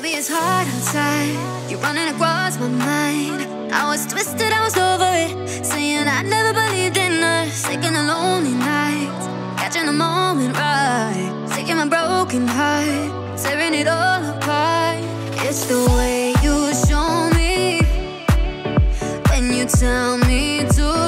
Baby, it's hard outside. You're running across my mind. I was twisted, I was over it. Saying I never believed in us. Taking the lonely nights. Catching the moment right. Taking my broken heart. Tearing it all apart. It's the way you show me. When you tell me to.